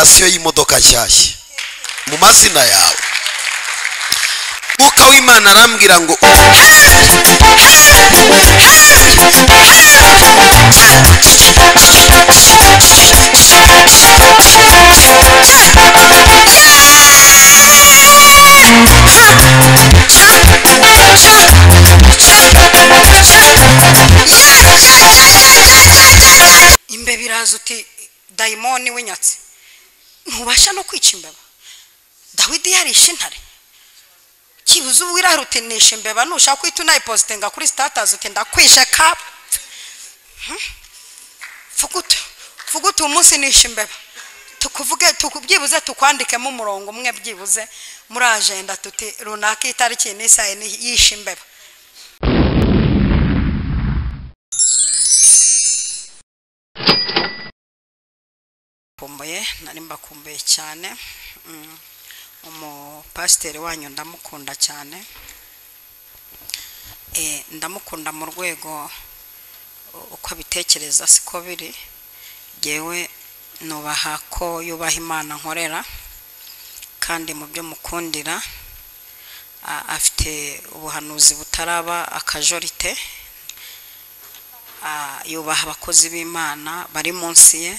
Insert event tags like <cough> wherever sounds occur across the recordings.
registarasiyo y'imodoka nshyashya. Mu mazina yawe. Mwuka w'imana arambwira ngo imbeba iraza uti dayimoni w'inyatsi. Ntubasha no kwica imbeba. Dawidi yarishe intare. Kibuze ubu irahira uti nishe imbeba nushaka uhita unayipositinga kuri sitatazi uti ndakwishe ka vugutu vugutu uyu munsi nishe imbeba. Tukuvuge tuku- byibuze tukwandikemo umurongo umwe byibuze. Muri ajenda tuti runaka itariki n'isaha ni- yishe imbeba. Kumbuye nari mbakumbuye cyane. Mm. umupasiteri wanyu ndamukunda cyane. Eh, ndamukunda mu rwego uko abitekereza siko biri. Yewe nubaha ko yubaha imana nkorera kandi mu byo mukundira afite ubuhanuzi butaraba akajorite. Ah, yubaha abakozi b'imana bari munsi ye.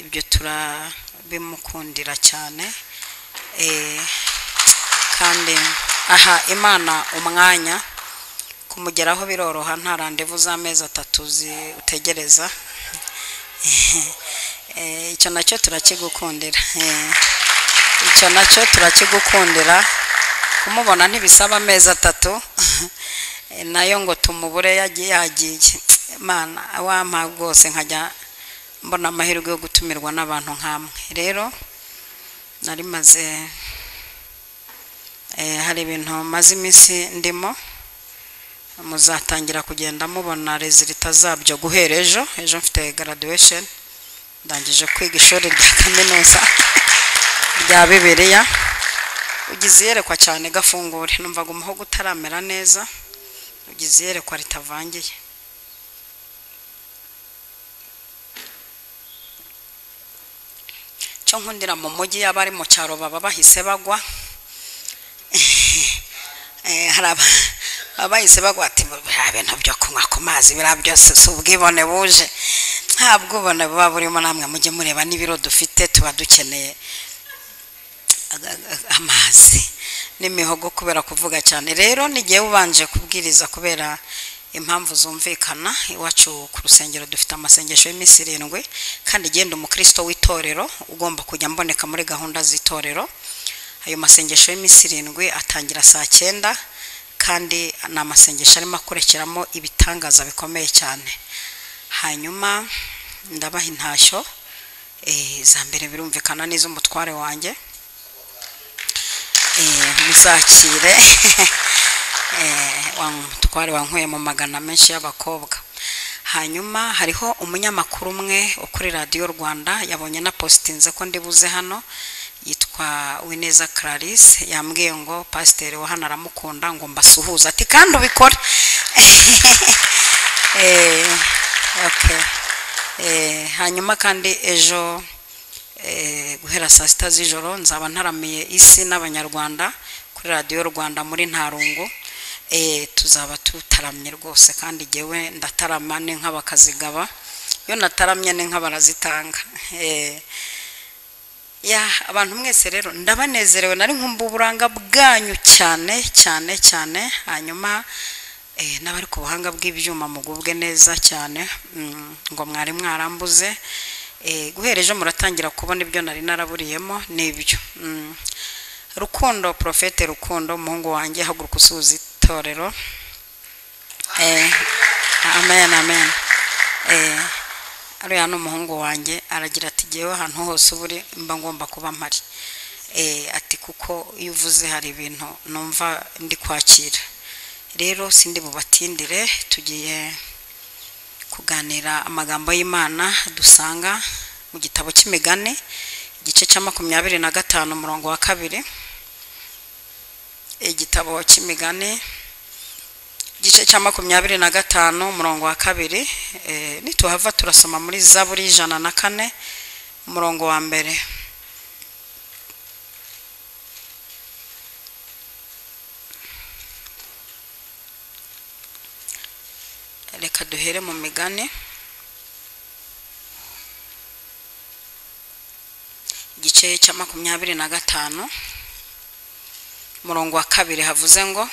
Ibyo turabimukundira cyane Eh, kandi aha imana umwanya kumugeraho biroroha nta randevu z'amezi atatu utegereza. <laughs> Eh, icyo na cyo turakigukundira. Eh, icyo na cyo turakigukundira kumubona ntibisaba amezi atatu. <laughs> Nayo ngo tumubure yagiye imana wampa rwose nkajya mbona amahirwe yo gutumirwa n'abantu nk'amwe. Rero nari maze eh, hari ibintu maze iminsi ndimo muzatangira kugenda mubona rezilita zabyo guhera ejo. Ejo mfite graduation ndangije kwiga ishuri rya kaminuza rya bibiliya. Ugize iyerekwa cyane gafungure numvaga umuhogo utaramera neza. Ugize iyerekwa ritavangiye. Cyo nkundira mu mujyi yaba ari mu cyaro baba bahise bagwa. <laughs> Eh, hari aba- baba bahise bagwa ati biriya bintu byo kunywa ku mazi biriya byose si ubwibone buje. Nta bwibone buba burimo namwe mujye mureba n'ibiro dufite tuba dukeneye amazi n'imihogo kubera kuvuga cyane. Rero n'igihe ubanje kubwiriza kubera impamvu zumvikana iwacu ku rusengero dufite amasengesho y'iminsi irindwi kandi igenda umukristo w'itorero ugomba kujya mboneka muri gahunda z'itorero. Ayo masengesho y'iminsi irindwi atangira saa cyenda kandi ni amasengesho arimo akurikiramo ibitangaza bikomeye cyane. Hanyuma ndabaha intashyo eh, za mbere birumvikana n'iz'umutware wanjye. Eh, muzakire. <laughs> eh, wa mutware wankuye mu magana menshi y'abakobwa. Hanyuma hariho umunyamakuru umwe wo kuri radiyo rwanda yabonye na positinze ko ndibuze hano yitwa wineza clarisse yambwiye ngo pasiteri wa hano aramukunda ngo mbasuhuze. Ati kandi ubikore <laughs> Eh. Eh, hanyuma kandi ejo guhera saa sita z'ijoro nzaba ntaramiye isi n'abanyarwanda kuri radiyo rwanda muri ntarungu. Tuzaba tutaramye rwose kandi jyewe ndatarama n'inka bakazigaba. Iyo nataramye n'inka barazitanga. Eh, ya abantu mwese rero ndabanezerewe nari nkumva uburanga bwanyu cyane cyane cyane. Hanyuma eh, n'abari ku buhanga bw'ibyuma mugubwe neza cyane. Mm, ngo mwari mwarambuze. Eh, guhera ejo muratangira kubona ibyo nari naraburiyemo n'ibyo. Mm. rukundo profete rukundo umuhungu wanjye haguruka usuhuza itorero eh, amen amen. Eh, ariya ni umuhungu wanjye aragira ati ngewe ahantu hose uba uri mba ngomba kuba mpari Eh, ati kuko iyo uvuze hari ibintu numva ndi kwakira rero sindi bubatindire tugiye kuganira amagambo y'imana dusanga mu gitabo cy'imigani igice cya makumyabiri na gatanu umurongo wa kabiri. Igitabo cy'imigani igice cya makumyabiri na gatanu umurongo wa kabiri eh, nituhava turasoma muri zaburi y'ijana na kane umurongo wa mbere. Reka duhere mu migani. Igice cya makumyabiri na gatanu umurongo wa kabiri havuze ngo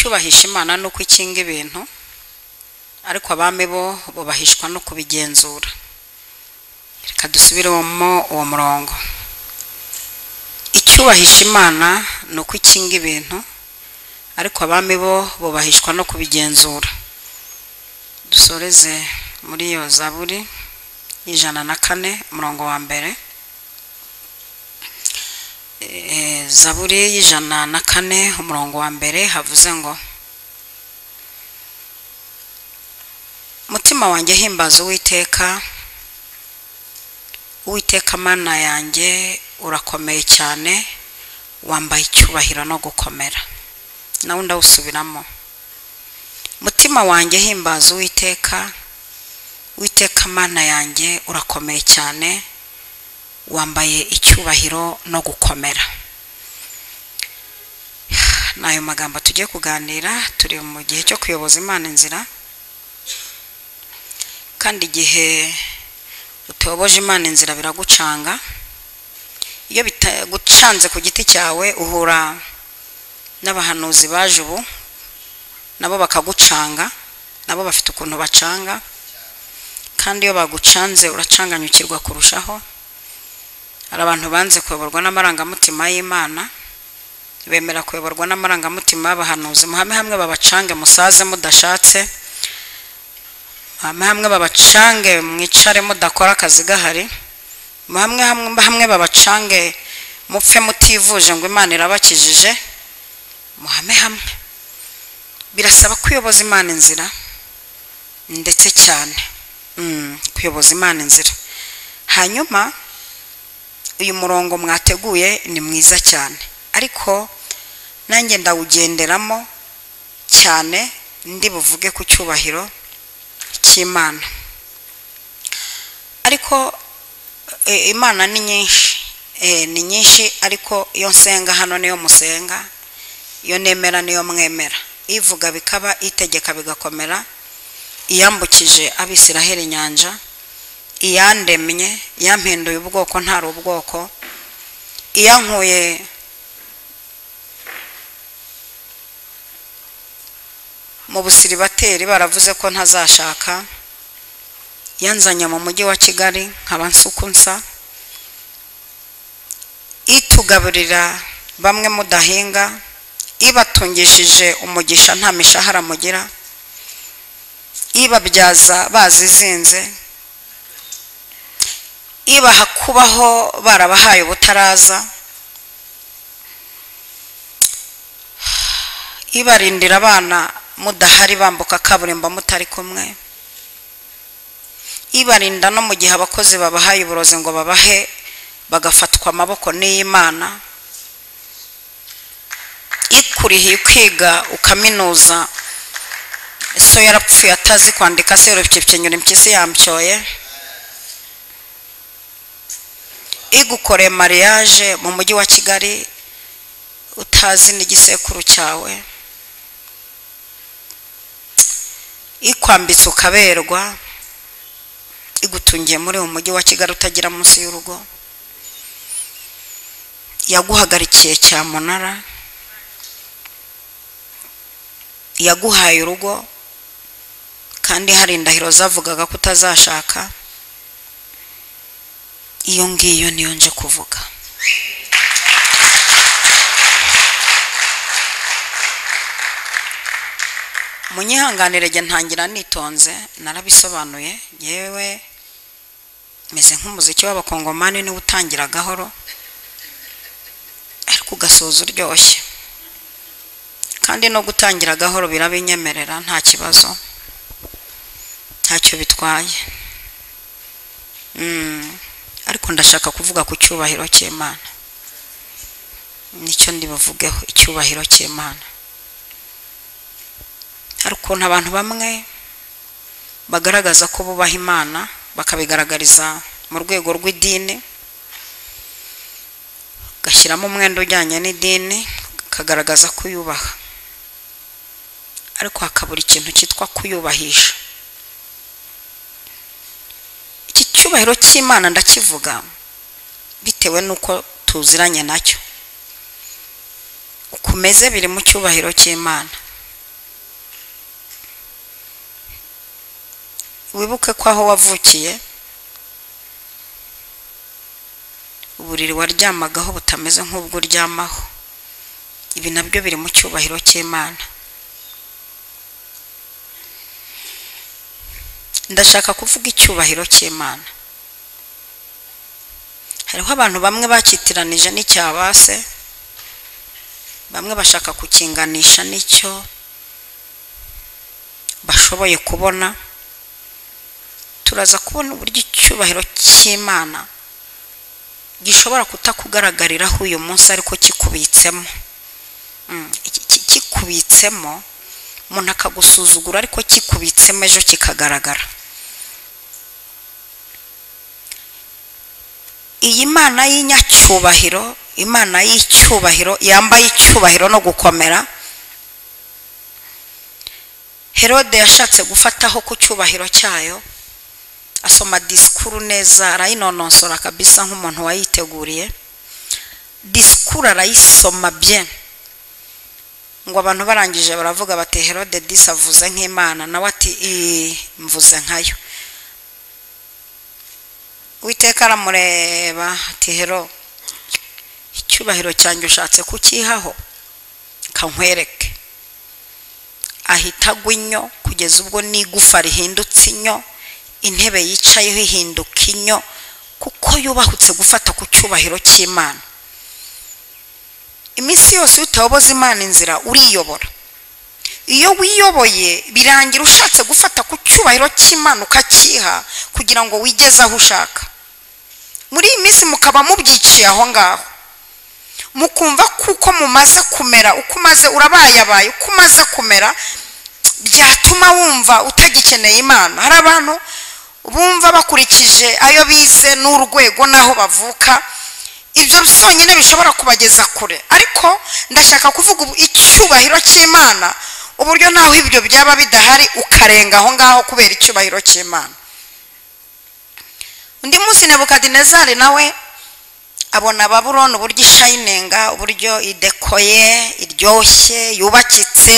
icyubahisha imana ni uko ikinga ibintu ariko abami bo bubahishwa no kubigenzura. Reka dusubiremo uwo murongo. Icyubahisha imana ni uko ikinga ibintu ariko abami bo bubahishwa no kubigenzura. Dusoreze muri iyo zaburi y'ijana na kane umurongo wa mbere. Zaburi y'ijana na kane umurongo wa mbere havuze ngo mutima wanjye himbaza uwiteka uwiteka mana yanjye urakomeye cyane wambaye icyubahiro no gukomera. Nawe ndawusubiramo mutima wanjye himbaza uwiteka uwiteka mana yanjye urakomeye cyane wambaye icyubahiro no gukomera. Ni ayo magambo tugiye kuganira turi mu gihe cyo kuyoboza imana inzira kandi igihe utoboje imana inzira biragucanga. Iyo bitagucanze ku giti cyawe uhura n'abahanuzi baje ubu nabo bakagucanga nabo bafite ukuntu bacanga. Kandi iyo bagucanze uracanganyukirwa kurushaho. Hari abantu banze kuyoborwa n'amarangamutima y'imana bemera kuyoborwa n'amarangamutima y'abahanuzi. Muhame hamwe babacange musaze mudashatse. Muhame hamwe babacange mwicare mudakora akazi gahari. Muhamwe hamwe babacange mupfe mutivuje ngo imana irabakijije. Muhame hamwe birasaba kuyoboza imana inzira ndetse cyane. Kuyoboza imana inzira. Hanyuma uyu murongo mwateguye ni mwiza cyane. Ariko nanjye ndawugenderamo cyane ndi buvuge ku cyubahiro cy'imana. Ariko imana ni nyinshi. Ni nyinshi ariko iyo nsenga hano niyo musenga iyo nemera niyo mwemera. Ivuga bikaba itegeka bigakomera iyambukije abisiraheli inyanja iyandemye yampinduye ubwoko ntari ubwoko iyankuye mu busiribateri baravuze ko ntazashaka. Yanzanye mu mujyi wa kigali nkaba nsa. Itugaburira bamwe mudahinga ibatungishije umugisha nta mishahara mugira. Ibabyaza bazizinze. Ibaha kubaho barabahaye ubutaraza ibarindira abana mudahari bambuka kaburimbo mutari kumwe ibarinda no mu gihe abakozi babahaye uburozi ngo babahe bagafatwa amaboko n'iy'imana ikurihiye kwiga ukaminuza so yarapfuye atazi kwandika se urupyipyinyura impyisi yampyoye igukoreye mariage mu mujyi wa kigali utazi n'igisekuru cyawe. Ikwambitse ukaberwa igutungiye muri uwo mujyi wa kigali utagira munsi y'urugo. Yaguhagarikiye cyamunara yaguhaye urugo kandi hari indahiro zavugaga ko utazashaka. Iyo ngiyo niyo nje kuvuga. Munyihanganire jya ntangira nitonze narabisobanuye. Yewe meze nk'umuziki w'abakongomani ni we utangira gahoro ariko ugasoza uryoshye. Kandi no gutangira gahoro birabinyemerera nta kibazo ntacyo bitwaye. Ariko ndashaka kuvuga ku cyubahiro cy'imana. Nicyo ndibuvugeho icyubahiro cy'imana. Hari ukuntu abantu bamwe bagaragaza ko bubaha imana bakabigaragariza mu rwego rw'idini ugashyiramo umwenda ujyanye n'idini ukagaragaza ko uyubaha ariko hakabura ikintu cyitwa kuyubahisha. Iki cyubahiro cy'imana ndakivuga bitewe n'uko tuziranye na cyo. Uko umeze biri mu cyubahiro cy'imana. Wibuke ko aho wavukiye uburiri waryamagaho butameze nk'ubwo uryamaho. Ibi na byo biri mu cyubahiro cy'imana. Ndashaka kuvuga icyubahiro cy'imana. Hariho abantu bamwe bakitiranije n'icyabase bamwe bashaka kukinganisha n'icyo bashoboye kubona. Turaza kubona uburyo icyubahiro cy'imana gishobora kutakugaragariraho uyu munsi ariko kikubitsemo. Kikubitsemo umuntu akagusuzugura ariko kikubitsemo ejo kikagaragara. Iyi mana y'inyacyubahiro imana y'icyubahiro yambaye icyubahiro no gukomera. Herode yashatse gufataho ku cyubahiro cyayo asoma disikuru neza arayinonosora kabisa nk'umuntu wayiteguriye. Disikuru arayisoma bye ngo abantu barangije baravuga bati herode disi avuze nk'imana. Nawe ati mvuze nkayo. Witeka aramureba ati hero icyubahiro cyanjye ushatse kukihaho? Kankwereke ahita inyo kugeza ubwo n'igufa rihindutse inyo intebe yicayeho ihinduka inyo kuko yubahutse gufata ku cyubahiro cy'imana. Iminsi yose iyo utayoboza imana inzira uriyobora. Iyo wiyoboye birangira ushatse gufata ku cyubahiro cy'imana ukakiha kugira ngo wigeze aho ushaka. Muri iyi minsi mukaba mubyiciye aho ngaho. Mukumva kuko mumaze kumera uko umaze urabayabaye uko umaze kumera byatuma wumva utagikeneye imana. Hari abantu bumva bakurikije ayo bize n'urwego n'aho bavuka ibyo byonyine bishobora kubageza kure. Ariko ndashaka kuvuga icyubahiro cy'imana uburyo naho ibyo byaba bidahari ukarenga aho ngaho kubera icyubahiro cy'imana. Undi munsi nebukadinezari nawe abona baburoni uburyo ishayininga uburyo idekoye iryoshye yubakitse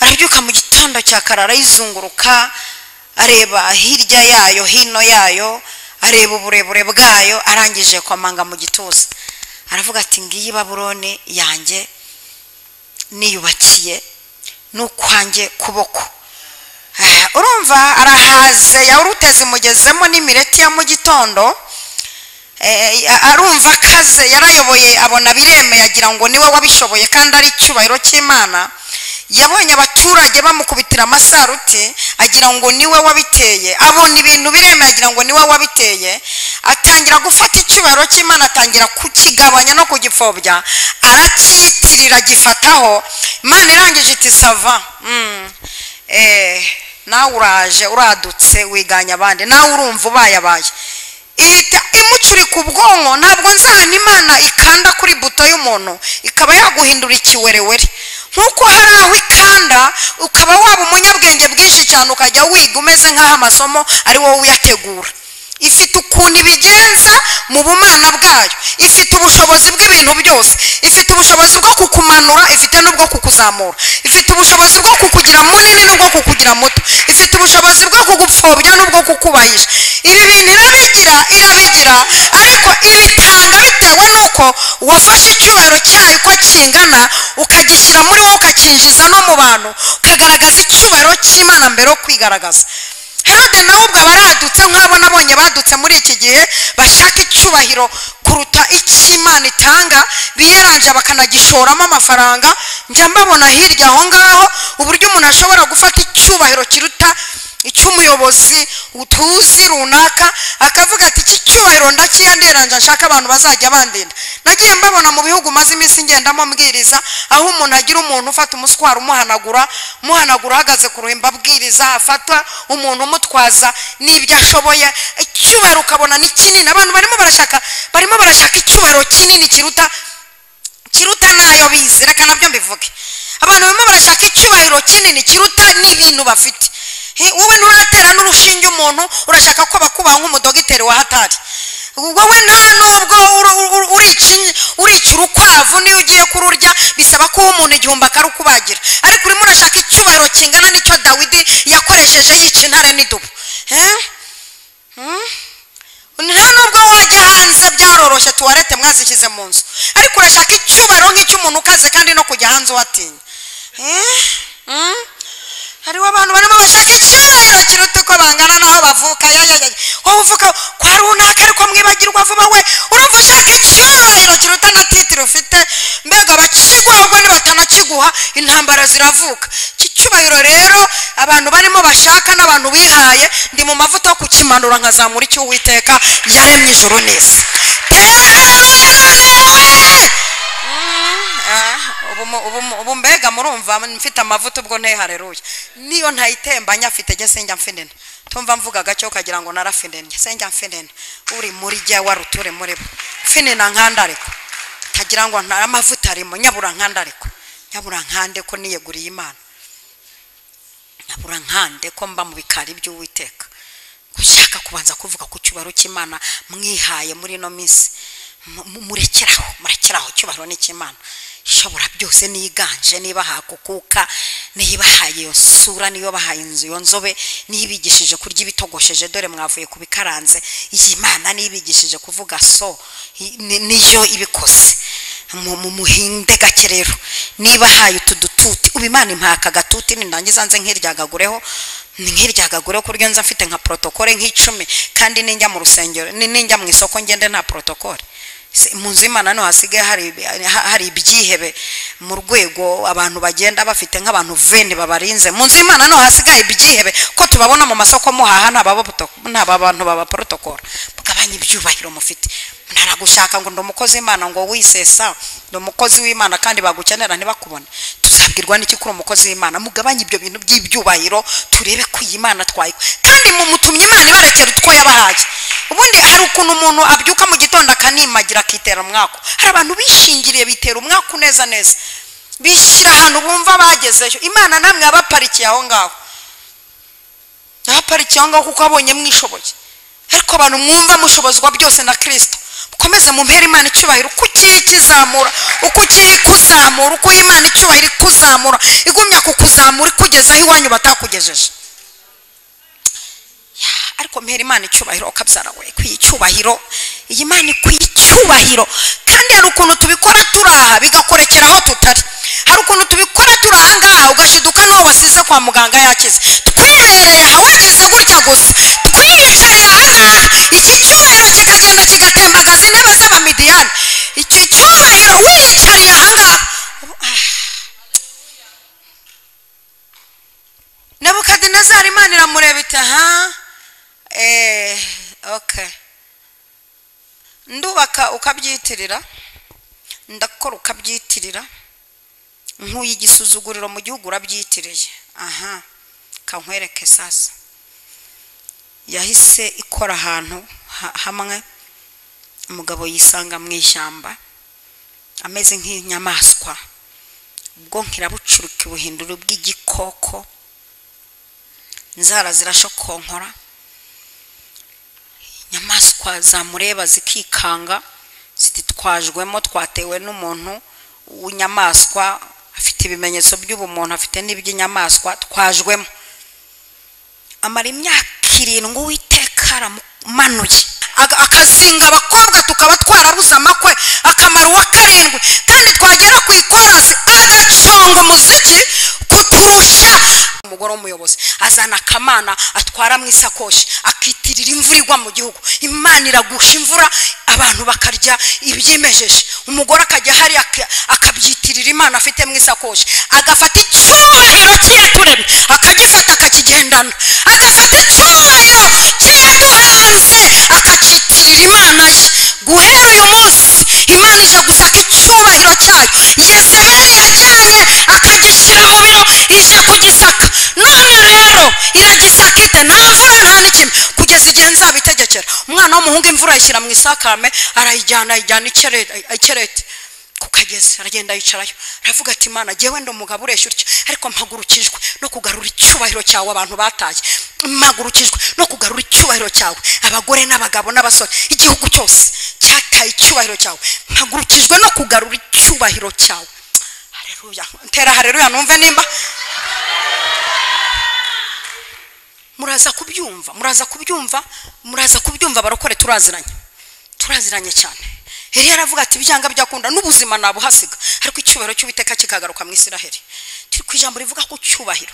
arabyuka mu gitondo cya karara yizunguruka areba hirya yayo hino yayo areba uburebure bwayo arangije kwamanga mu gituza. Aravuga ati ngiyi baburoni yanjye niyubakiye n'ukwanjye kuboko. Urumva arahaze yawuruteze imugezemo n'imireti ya mu gitondo. Arumva akaze yarayoboye abona biremeye agira ngo ni we wabishoboye kandi ari icyubahiro cy'imana. Yabonye abaturage bamukubitira amasaruti agira ngo ni we wabiteye. Abona ibintu biremeye agira ngo ni we wabiteye. Atangira gufata icyubahiro cy'imana atangira kukigabanya no kugipfobya. Aracyitirira agifataho. Imana irangije iti sava. Nawe uraje uradutse wiganya abandi. Nawe urumva ubayabaye. Ihita imucurika ubwonko ntabwo nzahana imana ikanda kuri buto y'umuntu. Ikaba yaguhindura ikiwerewere. Nk'uko hari aho ikanda ukaba waba umunyabwenge bwinshi cyane ukajya wiga umeze nk'aho amasomo ari wowe uyategura. Ifite ukuntu ibigenza mu bumana bwayo. Ifite ubushobozi bw'ibintu byose. Ifite ubushobozi bwo kukumanura ifite n'ubwo kukuzamura. Ifite ubushobozi bwo kukugira munini n'ubwo kukugira muto. Ifite ubushobozi bwo kugupfobya n'ubwo kukubahisha ibi bintu irabigira irabigira ariko ibitanga bitewe n'uko wafashe icyubahiro cyayo uko kingana ukagishyira muri wowe ukakinjiza no mu bantu ukagaragaza icyubahiro cy'imana mbere yo kwigaragaza. Herode nawe ubwo aba nabonye badutse muri iki gihe bashaka icyubahiro kuruta icy'imana itanga biyeranje bakanagishoramo amafaranga. Njya mbabona hirya aho ngaho uburyo umuntu ashobora gufata icyubahiro kiruta icy'umuyobozi tuzi runaka akavuga ati iki cyubahiro ndakiyanderanje nshaka abantu bazajya bandinda. Nagiye mbabona mu bihugu maze iminsi ngendamo mbwiriza aho umuntu agira umuntu ufata umuswaro umuhanagura umuhanagura uhagaze ku ruhimbi abwiriza afata umuntu umutwaza n'ibyo ashoboye. Icyubahiro ukabona ni kinini. Abantu barimo barashaka barimo barashaka icyubahiro kinini kiruta kiruta n'ayo bize. Reka na byo mbivuge. Abantu barimo barashaka icyubahiro kinini kiruta n'ibintu bafite. Wowe nturatera n'urushinge umuntu urashaka ko bakubaha nk'umudogiteri wa hatari wowe nta nubwo urica- urukwavu niyo ugiye kururya bisaba ko umuntu igihumbi akarukubagira ariko urimo urashaka icyubahiro kingana n'icyo dawidi yakoresheje yica intare n'idubu? Hmm? nta nubwo wajya hanze byaroroshye tuwarete mwazishyize mu nzu ariko urashaka icyubahiro nk'icy'umuntu ukaze kandi no kujya hanze uwatinya? Hmm? Hariho abantu barimo kiruta uko bangana n'aho bavuka wowe uvuga kwa runaka ariko mwibagirwa vuba we urumva kiruta na titire ufite mbega bakiguha ahubwo nibatanakiguha intambara ziravuka iki cyubahiro rero abantu barimo bashaka n'abantu bihaye ndi mu mavuta yo kukimanura nkazamura icyo uwiteka yaremye ijoro neza ubu mbega murumva mfite amavuta ubwo ntehareruye niyo ntayitembanya afite jye senjya mfinina tumva mvuga gake ukagira ngo narafinine senjya mfinina uri muri jye waruture muri bo. Finina nkanda ariko? Tagira ngo nta amavuta arimo. Nyabura nkanda ariko? Nyabura nkande ko niyeguriye imana. Nyabura nkande ko mba mu bikari by'uwiteka. Gushaka kubanza kuvuga ku cyubahiro cy'imana mwihaye muri ino minsi. Mu- mu- murekeraho murekeraho icyubahiro ni ishobora byose niganje niba hakukuka niba haye iyo sura niyo bahaye inzu iyo nzobe nibigishije kurya ibitogosheje dore mwavuye ku bikaranze iyi mana nibigishije kuvuga so niyo ibikoze. Mu mu- muhinde gake rero. Niba haye utu dututi ubu imana impaka agatuti nindangiza nze nk'iryagagureho nk'iryagagureho ku buryo nza mfite nka protokole nk'icumi kandi ninjya mu rusengero ni- ninjya mu isoko ngende nta protokole. Se- mu nzu y'imana ni ho hasigaye hari ha- hari ibyihebe. Mu rwego abantu bagenda bafite nk'abantu veni babarinze. Mu nzu y'imana ni ho hasigaye ibyihebe. Ko tubabona mu masoko muhaha nta bantu baba protokole mugabanye ibyubahiro mufite. Ntaragushaka ngo ndi umukozi w'imana ngo wisesa ndi umukozi w'imana kandi bagukenera ntibakubone. Tuzabwirwa n'iki kuri umukozi w'imana? Mugabanye ibyo bintu by'ibyubahiro turebe ko iyi mana twayikwa kandi mumutumye imana ibarekera utwo yabahaye. Ubundi hari ukuntu umuntu abyuka mu gitondo akanimagira akitera umwaku. Hari abantu bishingiriye bitera umwaku neza neza. Bishyira ahantu bumva bagezeyo. Imana namwe yabaparikiye aho ngaho. Yabaparikiye aho ngaho kuko abonye mwishoboye. Ariko abantu mwumva mushobozwa byose na kirisito mukomeze mumpere imana icyubahiro uko ukiri kizamura uko ukiri kuzamura uko imana icyubahiro ikuzamura igumya kukuzamura ikugezaho iwanyu batakugejeje. Ariko mpera imana icyubahiro ukabyara we kwiye icyubahiro. Iyi mana ikwiye icyubahiro. Kandi hari ukuntu tubikora turi aha bigakorekera aho tutari. Hari ukuntu tubikora turi aha ngaha ugashiduka n'uwo wasize kwa muganga yakize. Twibereye aha wagize gutya gusa. Twiyicariye aha iki cyubahiro kikagenda z'abamidiyani iki cyubahiro wiyicariye aha ngaha Ah. nebukadinezari imana iramureba iti aha eee oke ndubaka ukabyitirira ndakora ukabyitirira. Nk'uyu igisuzuguriro mu gihugu urabyitiriye. Aha kankwereke sasa. Yahise ikora ahantu ha- hamwe. Umugabo yisanga mu ishyamba ameze nk'inyamaswa. Ubwonko irabucuruka ibuhindura bw'igikoko inzara zirashokonkora inyamaswa zamureba zikikanga zititwajwemo twatewe n'umuntu w'inyamaswa afite ibimenyetso by'ubumuntu afite n'iby'inyamaswa twajwemo. Amara imyaka irindwi uwiteka aramanuye Aga- akazinga abakobwa tukaba twarabuze amakwe akamana atwara mu isakoshi akitirira imvura igwa mu gihugu. Imana iragusha imvura abantu bakarya ibyimejeje. Umugore akajya hari akabyitirira imana afite mu isakoshi. Agafata icyubahiro cy'iyaturemye akagifata akakigendana. Agafata icyubahiro cy'iyaduhanze akacyitirira imana ye. Guhera uyu munsi imana ije gusaka icyubahiro cyayo. Yezebeli yajyanye akagishyira mu biro ije kugisaka none rero iragisaka ite nta mvura nta n'ikime kugeza igihe nzabitegekera umwana w'umuhungu imvura ayishyira mu isakame arayijyana ayijyana ikerete ku kagezi aragenda yicarayo aravuga ati imana jyewe ndi umugabo ureshya utya ariko mpagurukijwe no kugarura icyubahiro cyawe abantu bataye. Mpagurukijwe no kugarura icyubahiro cyawe. Abagore n'abagabo n'abasore igihugu cyose cyataye icyubahiro cyawe. Mpagurukijwe no kugarura icyubahiro cyawe. Hareruya ntera hareruya numve nimba. Muraza kubyumva muraza kubyumva muraza kubyumva barokore turaziranye. Turaziranye cyane. Yari yaravuga ati ibyanga byakunda n'ubuzima nabuhasiga. Ariko icyubahiro cy'uwiteka kikagaruka mu isiraheli. Turi ku ijambo rivuga ku cyubahiro.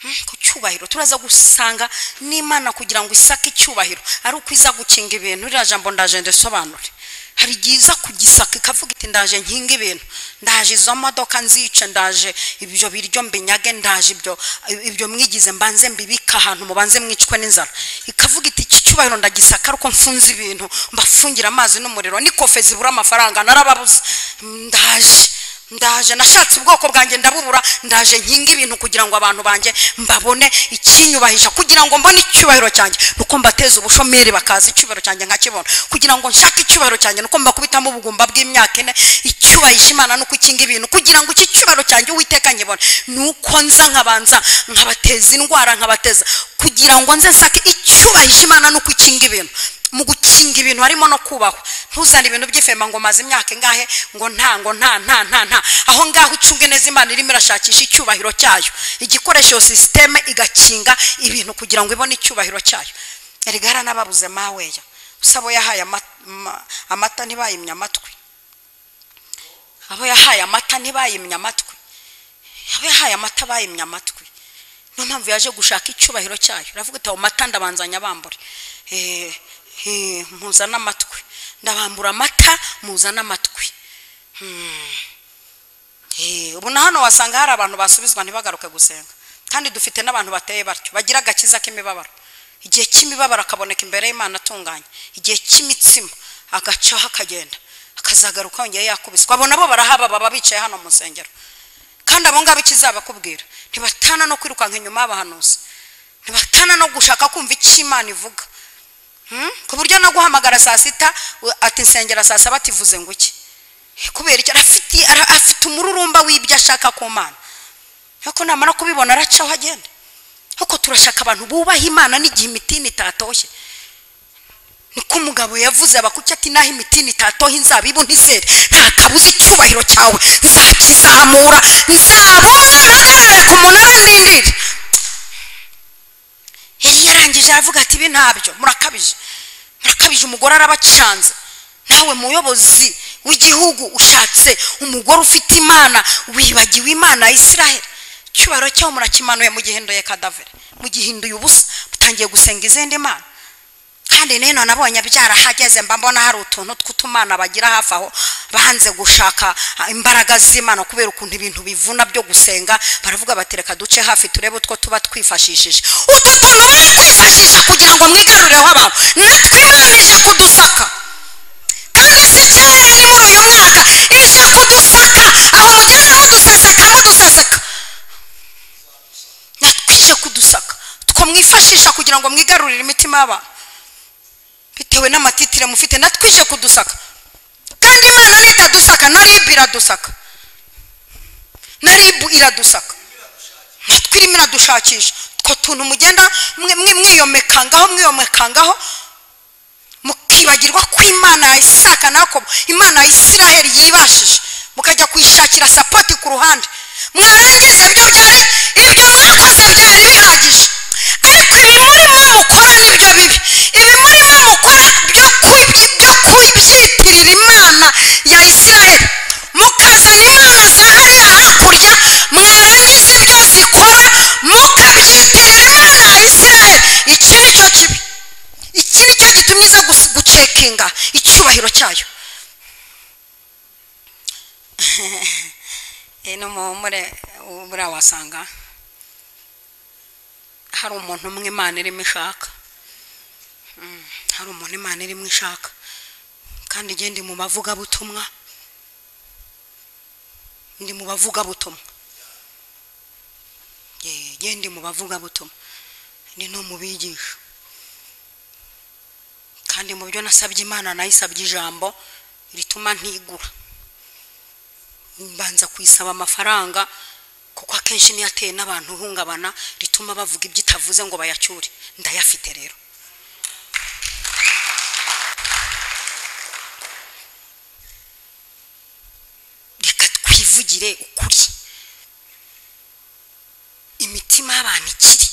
Hmm, ku cyubahiro. Turaza gusanga n'imana kugira ngo isake icyubahiro. Ari uko iza gukinga ibintu. Ririya jambo ndaje ndisobanure hari igihe iza kugisaka ikavuga iti ndaje nkinga ibintu. Ndaje izo modoka nzice ndaje ibyo biryo mbinyage ndaje ibyo ibyo mwigize mbanze mbibika ahantu mubanze mwicwe n'inzara. Ikavuga iti iki cyubahiro ndagisaka ari uko mfunze ibintu. Mbafungira amazi n'umuriro. N'ikofe zibura amafaranga narababuze. Ndaje. Ndaje nashatse ubwoko bwanjye ndabubura ndaje nkinga ibintu kugira ngo abantu banjye mbabone ikinyubahisha kugira ngo mbone icyubahiro cyanjye. Nuko mbateza ubushomeri bakaza icyubahiro cyanjye nkakibona. Kugira ngo nshake icyubahiro cyanjye nuko mbakubitamo ubugumba bw'imyaka ine icyubahisha imana nuko ikinga ibintu kugira ngo iki cyubahiro cyanjye uwiteka nkibone nuko nza nkabanza nkabateza indwara nkabateza kugira ngo nze nsake icyubahisha imana nuko ikinga ibintu. Mu gukinga ibintu harimo no kubahwa. Ntuzane ibintu by'ifemba ngo maze imyaka ingahe? Ngo nta ngo nta nta nta nta. Aho ngaho icunge neza imana irimo irashakisha icyubahiro cyayo. Igikoresha iyo sisiteme igakinga ibintu kugira ngo ibone icyubahiro cyayo. Erigara n'ababuze maweya. Usabo yahaye ama- ma- amata ntibayimye amatwi. Abo yahaye amata ntibayimye amatwi. Abo yahaye amata bayimye amatwi. Niyo mpamvu yaje gushaka icyubahiro cyayo. Iravuga iti ayo mata ndabanzanya bambure Eh, muzane amatwi ndabambura amata muzane amatwi Hmm. Eh, ubu na hano wasanga hari abantu basubizwa ntibagaruke gusenga. Kandi dufite n'abantu bateye batyo. Bagira agakiza k'imibabaro. Igihe cy'imibabaro akaboneka imbere y'imana atunganye. Igihe cy'imitsima agacaho akagenda akazagaruka yongeye yakubiswa. Abo nabo barahaba baba bicaye hano mu nsengero. Kandi abo ngabo ikizabakubwira ntibatana no kwirukanka inyuma y'abahanuzi. Ntibatana no gushaka kumva icyo imana ivuga. Hmm? Ku buryo no guhamagara saa sita ati nsengera saa saba ativuze ngo iki? Kubera icyo afite umururumba w'ibyo ashaka ku mana. Ariko namara kubibona aracaho agenda. Ariko turashaka abantu bubaha imana n'igihe imitini itatoshye. Niko umugabo yavuze abakuki ati naho imitini itatoha inzabibu ntizere. Nta kabuza icyubahiro cyawe. Nzakizamura nzabuhagarare ku munara yari yarangije aravuga ati ibi ntabyo murakabije. Murakabije umugore arabacanze nawe muyobozi w'igihugu ushatse umugore ufite imana wibagiwe imana ya isiraheli. Icyubahiro cyawo murakimanuye mugihinduye kadavere mugihinduye ubusa mutangiye gusenga izindi mana. Kandi nino nabonye byarahageze mba mbona hari utuntu tw'utumana bagira hafi aho banze gushaka imbaraga z'imana kubera ukuntu ibintu bivuna byo gusenga baravuga bati reka duce hafi turebe utwo tuba twifashishije. Utwo tuntu bari kwifashisha kugira ngo mwigarureho abantu ije kudusaka. Kandi si kera ni muri uyu mwaka ije kudusaka aho mugenda muduseseka muduseseka natwe ije kudusaka. Two mwifashisha kugira ngo mwigarurire imitima y'abantu. Bitewe n'amatitire mufite natwe ije kudusaka kandi imana nitadusaka na ribu iradusaka na ribu iradusaka natwe irimo iradushakisha. Utwo tuntu mugenda mwiyomekangaho mwiyomekangaho mukibagirwa ko imana ya isaka na yakobo imana ya isiraheli yibashije. Mukajya kuyishakira sapoti ku ruhande. Mwarangiza umwe imana irimo ishaka. Mm, hari umuntu imana irimo ishaka. Kandi njye ndi mu bavugabutumwa. Ndi mu bavugabutumwa. Njye ndi mu bavugabutumwa. Ndi no mu bigisha kandi mu byo nasabye imana nayisabye ijambo rituma ntigura. Mbanza kuyisaba amafaranga kuko akenshi niyo ateye n'abantu ihungabana rituma bavuga ibyo itavuze ngo bayacyure ndayafite rero. Reka twivugire ukuri. Imitima y'abantu ikiri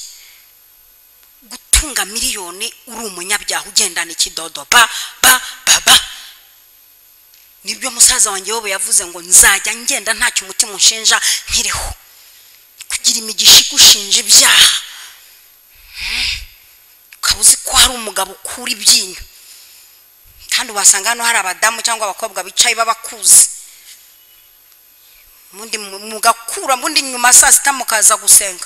gutunga miliyoni uri umunyabyaha ugendana ikidodo ba ba ba ba. Nibyo musaza wanjye wowe yavuze ngo nzajya ngenda ntacyo umutima unshinja nkiriho. Kugira imigisha igushinja ibyaha. Ukaba uzi ko hari umugabo ukura ibyinyo. Kandi wasanga hano hari abadamu cyangwa abakobwa bicaye babakuzi mugakura mundi nyuma saa sita mukaza gusenga.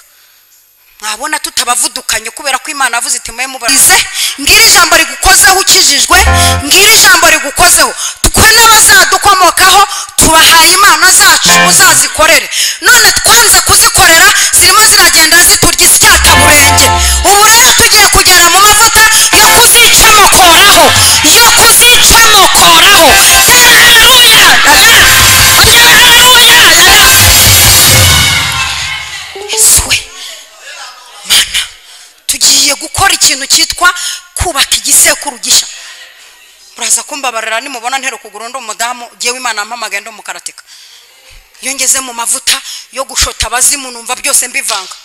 Mwabona tutabavudukanye kubera ko imana yavuze iti mwe mubarize. Ngira ijambo rigukozeho ukijijwe ngira ijambo rigukozeho. Twe n'abazadukomokaho tubahaye imana zacu muzazikorere none twanze kuzikorera zirimo ziragenda ziturya isyataburenge ubu rero tugiye kugera mu mavuta yo kuzicomokoraho yo kuzicomokoraho haleluya! Yesuwe tugiye gukora ikintu cyitwa kubaka igisekuru gishya. Muraza kumbabarira nimubona ntero kugura undi umudamu ngewe imana yampamagaye ndi umukaratika. Iyo ngeze mu mavuta yo gushota abazimu numva byose mbivanga.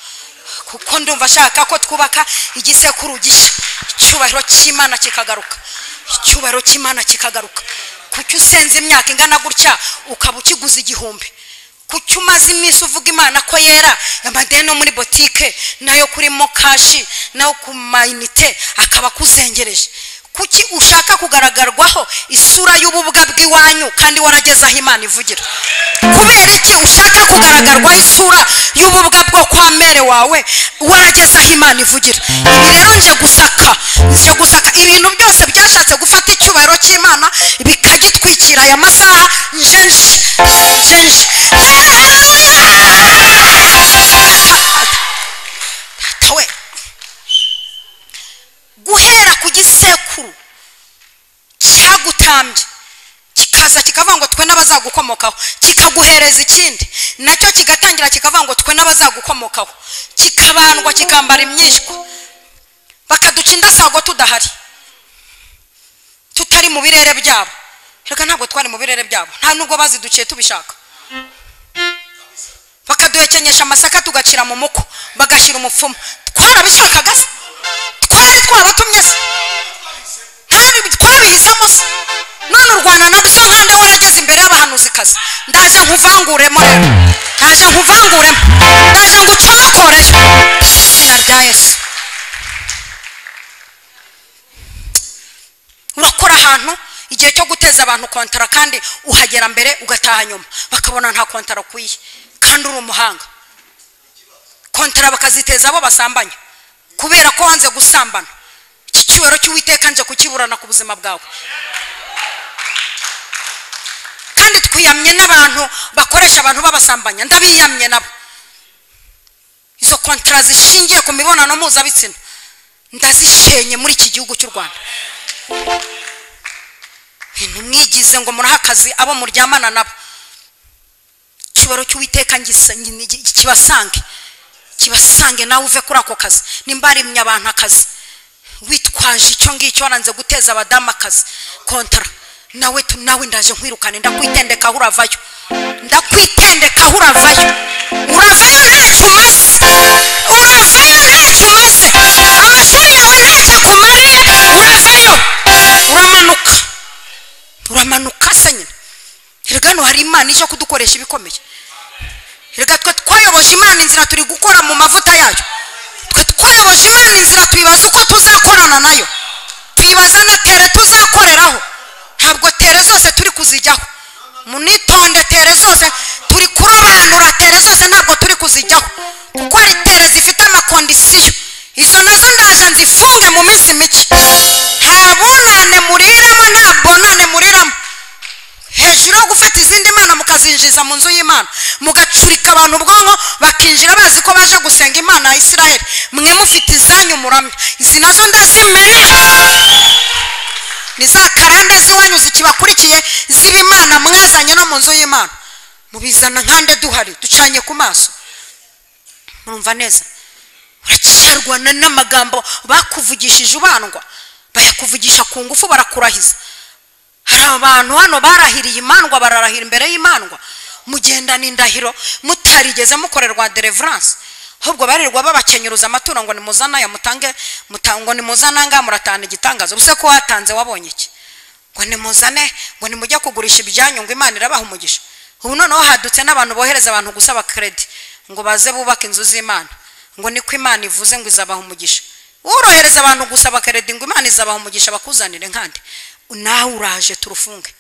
Kuko ndumva ashaka ko twubaka igisekuru gishya. Icyubahiro cy'imana kikagaruka. Icyubahiro cy'imana kikagaruka. Kuki usenze imyaka ingana gutya ukaba ukiguza igihumbi. Kuki umaze iminsi uvuga imana ko yera amadeni no muri botike na yo kuri mokashi na yo ku mayinite akaba akuzengereje. Kuki ushaka kugaragarwaho isura y'ububwa bw'iwanyu kandi warageze aho imana ivugira? Kubera iki ushaka kugaragarwaho isura y'ububwa bwo kwa mere wawe warageze aho imana ivugira? Ibi rero nje gusaka nje gusaka. Ibintu byose byashatse gufata icyubahiro cy'imana bikagitwikira aya masaha. Nje nje. Cyagutambye kikaza kikavuga ngo twe n'abazagukomokaho kikaguhereza ikindi. Nacyo kigatangira kikavuga ngo twe n'abazagukomokaho kikabandwa kikambara imyishwa. Bakaduca indasago tudahari. Tutari mu birere byabo. Reka ntabwo twari mu birere byabo. Nta nubwo baziduciye tubishaka. Bakaduhekenyesha amasaka tugacira mu muko. Bagashyira umupfumu. Twarabishakaga se? Twari twabatumye se? Ntabi twabihisemo se? None u rwanda nkande warageze imbere y'abahanuzikazi ndaje nkuvanguremo rero ndaje nkuvanguremo ndaje ngucomokoreyo izina rya yesu urakora ahantu igihe cyo guteza abantu kontara kandi uhagera mbere ugataha nyuma. Bakabona nta kontara ukwiye. Kandi uri umuhanga. Kontara bakaziteza abo basambanya. Kubera ko wanze gusambana. Iki cyubahiro cy'uwiteka nje kukiburana ku buzima bwawe. Kandi twiyamye n'abantu bakoresha abantu babasambanya. Ndabiyamye nabo. Izo kontara zishingiye ku mibonano mpuzabitsina. Ndazishenye muri iki gihugu cy'u rwanda. Ntimwigize ngo murahe akazi abo muryamana nabo. Icyubahiro cy'uwiteka kibasange. Kibasange nawe uve kuri ako kazi. Nimba harimye abantu akazi witwaje icyo ngicyo waranze guteza abadamu akazi. Kontara nawe nawe ndaje nkwirukane ndakwitendekaho uravayo ndakwitendekaho uravayo uravayo ntacyo umaze uravayo ntacyo umaze amashuri yawe ntacyo akumariye uravayo. Uramanuka. Uramanuka se nyine. Erega hano hari imana ije kudukoresha ibikomeye. Reka twe twayoboje imana inzira turi gukora mu mavuta yayo. Twe twayoboje imana inzira tuyibaza uko tuzakorana na yo. Tuyibaza na tere tuzakoreraho. Ntabwo tere zose turi kuzijyaho. Munitonde tere zose turi kurobanura tere zose ntabwo turi kuzijyaho. Kuko hari tere zifite amakondisiyo. Izo na zo ndaje nzifunge mu minsi mike. Nta bunane muriramo nta bonane muriramo. Hejuru yo gufata izindi mana mukazinjiza mu nzu y'imana. Mugacurika abantu ubwonko bakinjira bazi ko baje gusenga imana ya isiraheli mwe mufite izanyu muramya. Izi na zo ndazimenya ni za karande z'iwanyu zikibakurikiye ziba imana mwazanye no mu nzu y'imana. Mubizana nkande duhari ducanye ku maso. Murumva neza? Uracyarwana n'amagambo bakuvugishije ubandwa. Bayakuvugisha ku ngufu barakurahiza. Hari abantu hano barahiriye imandwa bararahira imbere y'imandwa. Mugendana indahiro mutarigeze mukorerwa deliverance. Ahubwo barirwa babakenyuruza amaturo ngo nimuzana aya mutange muta- ngo nimuzane anga muratahana igitangazo ubuse ko watanze wabonye iki? Ngo nimuzane ngo nimujye kugurisha ibyanyu ngo imana irabaha umugisha. Ubu noneho hadutse n'abantu bohereza abantu gusaba kredi ngo baze bubake inzu z'imana. Ngo niko imana ivuze ngo izabaha umugisha. Worohereza abantu gusaba kredi ngo imana izabaha umugisha bakuzanire nkandi nawe uraje turufunge.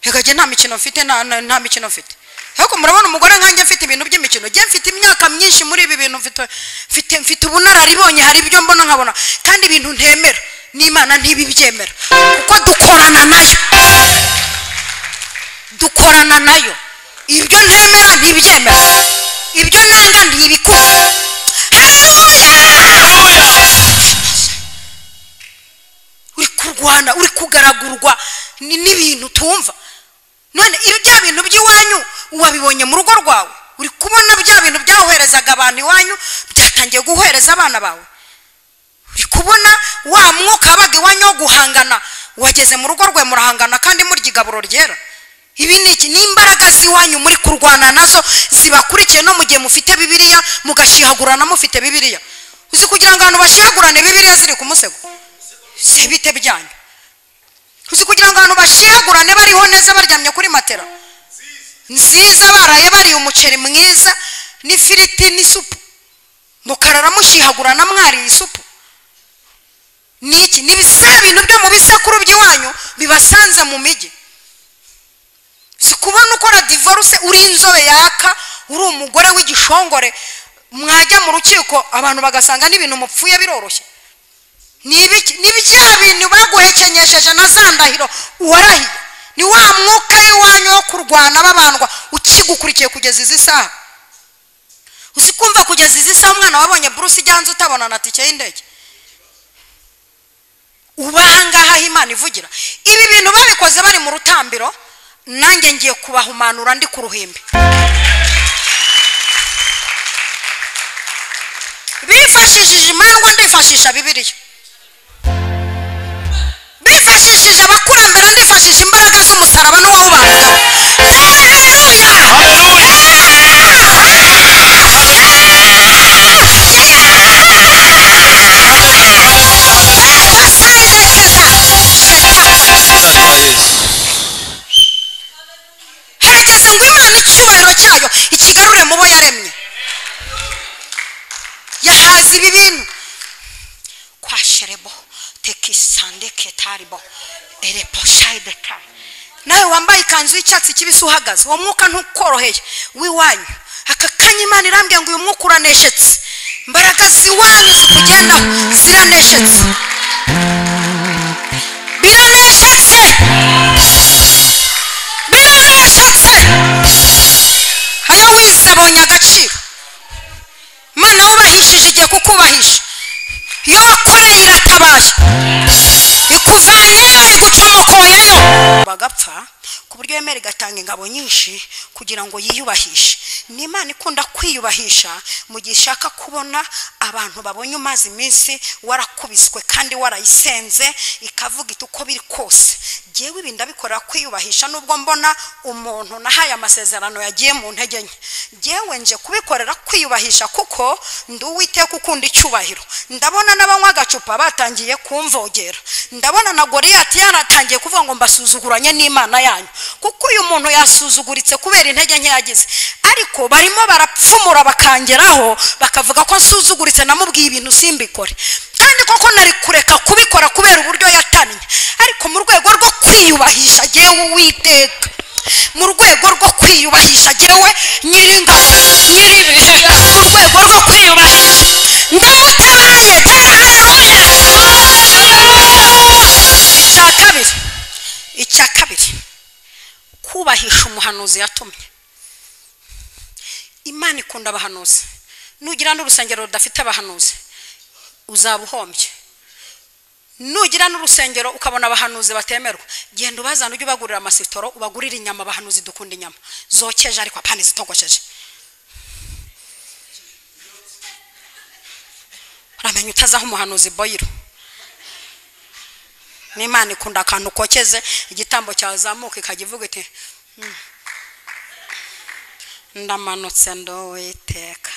Hegage nta mikino mfite nta mikino mfite. Ariko murabona umugore nkanjye mfite ibintu by'imikino. Njye mfite imyaka myinshi muri ibi bintu mfite mfite ubunararibonye hari ibyo mbona nkabona. Kandi ibintu ntemera. N'imana ntibibyemera. Kuko dukorana na yo. Dukorana na yo. Ibyo ntemera ntibyemera. Ibyo nanga ntibikora. Uri kurwana uri kugaragurwa. Ni- n'ibintu tumva none iyo bya bintu by'iwanyu wabibonye mu rugo rwawe. Uri kubona bya bintu byahoherezaga abantu iwanyu byatangiye guhereza abana bawe. Uri kubona wa mwuka wabaga iwanyu wo guhangana. Wageze mu rugo rwe murahangana kandi murya igaburo ryera. Ibi ni iki? Ni imbaraga z'iwanyu muri kurwana na zo zibakurikiye. No mu gihe mufite bibiliya mugashihagurana mufite bibiliya. Uzi kugira ngo abantu bashihagurane bibiliya ziri ku musego? Si bite byanyu. Uzi kugira ngo abantu bashihagurane bariho neza baryamye kuri matera. Nziza baraye bariye umuceri mwiza n'ifiriti n'isupu mukarara mushihagurana mwariye isupu ni iki? Ni bisa bintu byo mu bisekuru by'iwanyu bibasanze mu mijyi si kubona ukora divorce uri inzobe yaka uri umugore w'igishongore mwajya mu rukiko abantu bagasanga n'ibintu mupfuye biroroshye. Ni bya bintu baguhekenyesheje na za ndahiro warahiye ni wa mwuka w'iwanyu wo kurwana babandwa ukigukurikiye kugeza izi saha. Uzi kumva kugeza izi saha umwana wabonye buruse ijya hanze utabona na tike y'indege uba ahangaha aho imana ivugira. Ibi bintu babikoze bari mu rutambiro nanjye ngiye kubahumanura ndi ku ruhimbi. Bifashishije imandwa ndifashisha bibiliya. Abakurambere ndifashisha imbaraga z'umusaraba n'uwawubambyeho haleluya harageze ngo imana icyubahiro cyayo ikigarure mu bo yaremye yahaza ibi bintu kwa sherebo tekisande ketaribo ereposhayideka nawe wambaye ikanzu y'icyatsi kibisi uhagaze. Uwo mwuka ntukoroheye. W'iwanyu aka kanya imana irambwiye ngo uyu mwuka uraneshetse. Imbaraga z'iwanyu zikugendaho ziraneshetse biraneshetse biraneshetse ayo wize abonye agaciro. Imana wubahishije igihe kukubahisha iyo wakoreye iratabaye igucomokoyeyo bagapfa ku buryo yemera igatanga ingabo nyinshi kugira ngo yiyubahishe. Ni imana ikunda kwiyubahisha mu gihe ishaka kubona abantu babonye umaze iminsi warakubiswe kandi warayisenze ikavuga iti uko biri kose. Ngewe ibi ndabikorera kwiyubahisha nubwo mbona umuntu nahaye amasezerano yagiye mu ntege nke. Ngewe nje kubikorera kwiyubahisha kuko ndi uwiteka ukunda icyubahiro. Ndabona n'abanywa agacupa batangiye kumvogera. Ndabona na goriyati yaratangiye kuvuga ngo mbasuzuguranye n'imana yanyu. Kuko uyu muntu yasuzuguritse kubera intege nke yagize. Ariko barimo barapfumura bakangeraho bakavuga ko nsuzuguritse namubwiye ibintu simbikore. Kandi koko nari kureka kubikora kubera uburyo yatannye ariko mu rwego rwo kwiyubahisha jyewe uwiteka mu rwego rwo kwiyubahisha jyewe nyiringabo nyiribihe mu rwego rwo kwiyubahisha haleluya icya kabiri icya kabiri kubahisha umuhanuzi yatumye. Imana ikunda abahanuzi. Nugira n'urusengero rudafite abahanuzi. Uzaba uhombye nugira n'urusengero ukabona abahanuzi batemerwa. Genda ubazana ujye ubagurira amasitoro ubagurire inyama abahanuzi dukunda inyama. Zokeje ariko apana zitogosheje. Uramenya utazaho umuhanuzi boyiro n'imana ikunda akantu kokeze igitambo cyazamuka ikajya ivuga iti "Mm. ndamanutse ndowiteka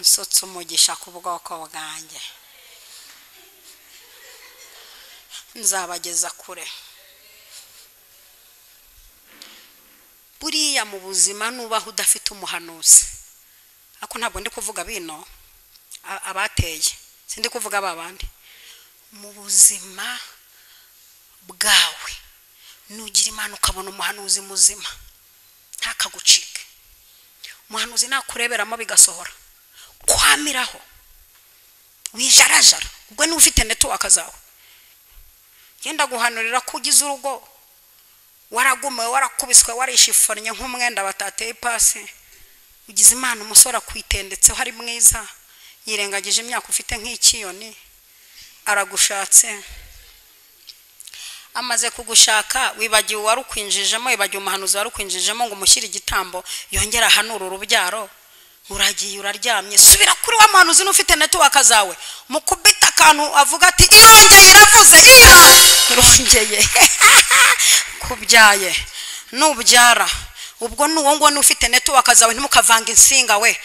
nsutse umugisha ku bwoko bwanjye nzabageza kure. Buriya mu buzima nubaho udafite umuhanuzi ariko ntabwo ndi kuvuga bino abateye. Sindi kuvuga ba bandi. Mu buzima bwawe. Nugira imana ukabona umuhanuzi muzima. Ntakagucike. Umuhanuzi nakureberamo bigasohora. Kwamiraho. Wijarajara ubwo niba ufite netiwaka zawe genda guhanurira ko ugize urugo. Waragumiwe warakubiswe warishifonnye nk'umwenda batateye ipasi. Ugize imana umusore akwitendetseho ari mwiza. Yirengagije imyaka ufite nk'ikiyoni. Aragushatse amaze kugushaka wibagiwe uwarukwinjijemo wibagiwe umuhanuzi warukwinjijemo ngo umushyire igitambo yongere ahanure urubyaro. Uragiye uraryamye. Subira kuri wa muhanuzi n'ufite netiwaka zawe. Mukubita akantu avuga ati irongeye iravuze irongeye <laughs> kubyaye nubyara. Ubwo ni uwo nguwo ufite netiwaka zawe ntimukavange insinga we.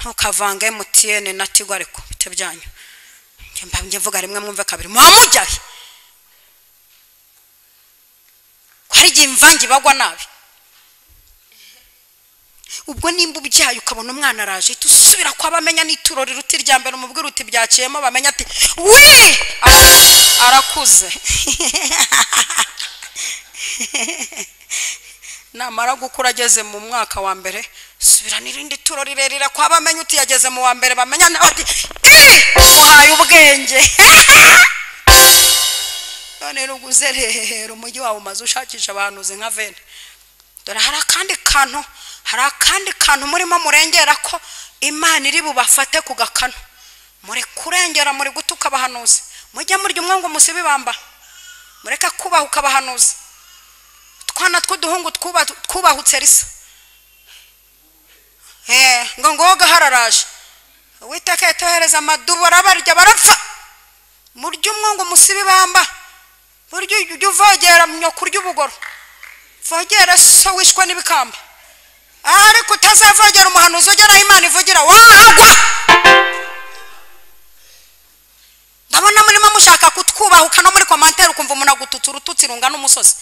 Ntukavange emutiyene na tigo ariko bite byanyu. Njye mvuga rimwe mwumve kabiri. Muba mujyahe ko hari igihe imvange bagwa nabi. Ubwo nimba ubyaye ukabona umwana araje uhita usubira kwa bamenya n'ituro riruta irya mbere umubwira uti byaciyemo bamenya ati Ara- arakuze. <laughs> Namara gukura ageze mu mwaka wa mbere subira n'irindi turo rirerire kwa bamenya uti yageze mu wa mbere bamenya nawe ati "Ih, umuhaye ubwenge. <laughs> None ruguze rero umujyi wawe umaze ushakisha abahanuzi nka vene. Dore hari akandi kantu hari akandi kantu murimo murengera ko imana iri bubafate ku gakanu muri kurengera muri gutuka abahanuzi mujye murya umwe ngo musibe ibamba mureke kubahuka abahanuzi utwana tw'uduhungu twuba- twubahutse risa Eh, ngo ngoga hararaje uwiteka yatohereza amadubu arabarya barapfa murya umwe ngo musibe ibamba burya ujya uvogera nyoko urya ubugoro vogera so wishwe n'ibikamba ariko utazavogera umuhanuzi ugera aho imana ivugira wahagwa ndabona murimo mushaka kutwubahuka no muri komantere ukumva umuntu agututse urututsi rungana umusozi